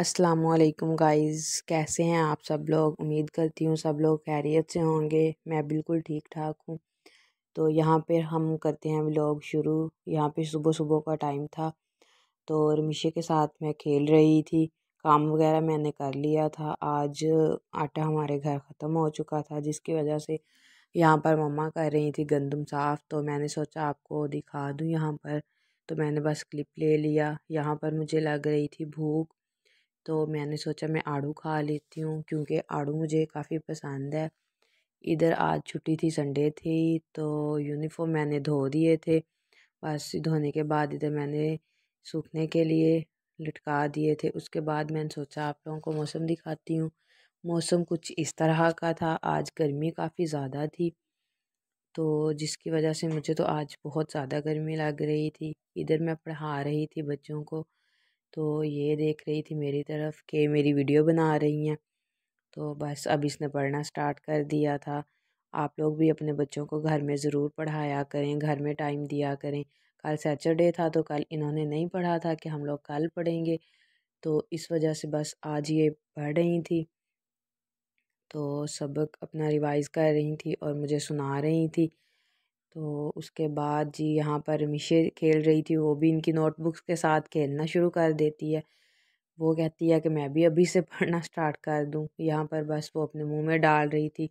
असलकुम गाइज़ कैसे हैं आप सब लोग? उम्मीद करती हूँ सब लोग खैरियत से होंगे, मैं बिल्कुल ठीक ठाक हूँ। तो यहाँ पे हम करते हैं व्लॉग शुरू। यहाँ पे सुबह सुबह का टाइम था तो रमीशे के साथ मैं खेल रही थी। काम वगैरह मैंने कर लिया था। आज आटा हमारे घर ख़त्म हो चुका था, जिसकी वजह से यहाँ पर मम्मा कर रही थी गंदम साफ़। तो मैंने सोचा आपको दिखा दूँ यहाँ पर। तो मैंने बस क्लिप ले लिया। यहाँ पर मुझे लग रही थी भूख तो मैंने सोचा मैं आड़ू खा लेती हूँ, क्योंकि आड़ू मुझे काफ़ी पसंद है। इधर आज छुट्टी थी, संडे थी तो यूनिफॉर्म मैंने धो दिए थे। बस धोने के बाद इधर मैंने सूखने के लिए लटका दिए थे। उसके बाद मैंने सोचा आप लोगों को मौसम दिखाती हूँ। मौसम कुछ इस तरह का था, आज गर्मी काफ़ी ज़्यादा थी। तो जिसकी वजह से मुझे तो आज बहुत ज़्यादा गर्मी लग रही थी। इधर मैं पढ़ा रही थी बच्चों को तो ये देख रही थी मेरी तरफ़ कि मेरी वीडियो बना रही हैं। तो बस अब इसने पढ़ना स्टार्ट कर दिया था। आप लोग भी अपने बच्चों को घर में ज़रूर पढ़ाया करें, घर में टाइम दिया करें। कल सैटरडे था तो कल इन्होंने नहीं पढ़ा था कि हम लोग कल पढ़ेंगे। तो इस वजह से बस आज ये पढ़ रही थी। तो सबक अपना रिवाइज़ कर रही थी और मुझे सुना रही थी। तो उसके बाद जी यहाँ पर मिशे खेल रही थी, वो भी इनकी नोटबुक्स के साथ खेलना शुरू कर देती है। वो कहती है कि मैं भी अभी से पढ़ना स्टार्ट कर दूँ। यहाँ पर बस वो अपने मुँह में डाल रही थी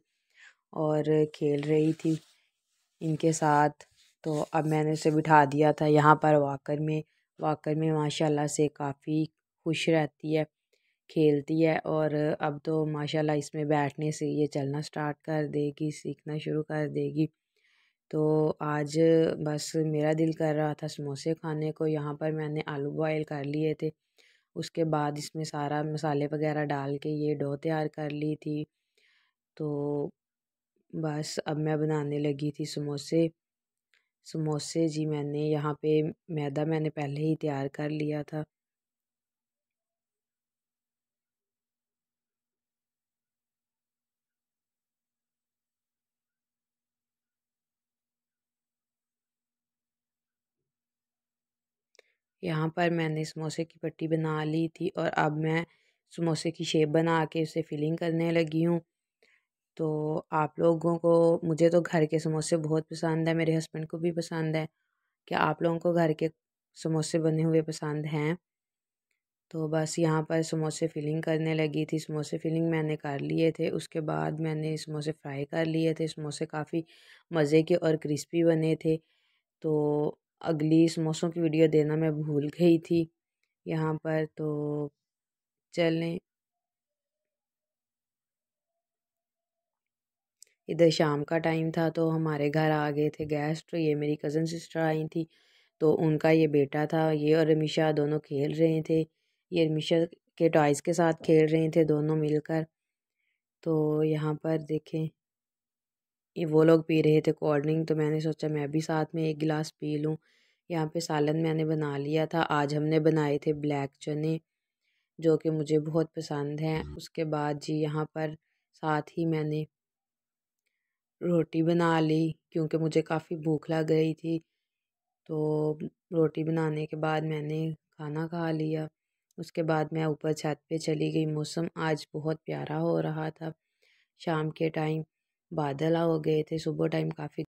और खेल रही थी इनके साथ। तो अब मैंने उसे बिठा दिया था यहाँ पर वाकर में। वाकर में माशाल्लाह से काफ़ी खुश रहती है, खेलती है और अब तो माशाल्लाह इसमें बैठने से ये चलना स्टार्ट कर देगी, सीखना शुरू कर देगी। तो आज बस मेरा दिल कर रहा था समोसे खाने को। यहाँ पर मैंने आलू बॉयल कर लिए थे। उसके बाद इसमें सारा मसाले वगैरह डाल के ये डो तैयार कर ली थी। तो बस अब मैं बनाने लगी थी समोसे। समोसे जी मैंने यहाँ पे मैदा मैंने पहले ही तैयार कर लिया था। यहाँ पर मैंने समोसे की पट्टी बना ली थी और अब मैं समोसे की शेप बना के उसे फिलिंग करने लगी हूँ। तो आप लोगों को, मुझे तो घर के समोसे बहुत पसंद है, मेरे हस्बैंड को भी पसंद है। क्या आप लोगों को घर के समोसे बने हुए पसंद हैं? तो बस यहाँ पर समोसे फिलिंग करने लगी थी। समोसे फिलिंग मैंने कर लिए थे, उसके बाद मैंने समोसे फ्राई कर लिए थे। समोसे काफ़ी मज़े के और क्रिस्पी बने थे। तो अगली समोसों की वीडियो देना मैं भूल गई थी। यहाँ पर तो चलें। इधर शाम का टाइम था तो हमारे घर आ गए थे गेस्ट तो ये मेरी कज़न सिस्टर आई थी तो उनका ये बेटा था, ये और रमीशा दोनों खेल रहे थे। ये रमीशा के टॉयज़ के साथ खेल रहे थे, दोनों मिलकर। तो यहाँ पर देखें। ये वो लोग पी रहे थे कोल्ड ड्रिंक तो मैंने सोचा मैं भी साथ में एक गिलास पी लूँ। यहाँ पे सालन मैंने बना लिया था, आज हमने बनाए थे ब्लैक चने, जो कि मुझे बहुत पसंद हैं। उसके बाद जी यहाँ पर साथ ही मैंने रोटी बना ली, क्योंकि मुझे काफ़ी भूख लग रही थी। तो रोटी बनाने के बाद मैंने खाना खा लिया। उसके बाद मैं ऊपर छत पे चली गई। मौसम आज बहुत प्यारा हो रहा था। शाम के टाइम बादल हो गए थे सुबह टाइम काफ़ी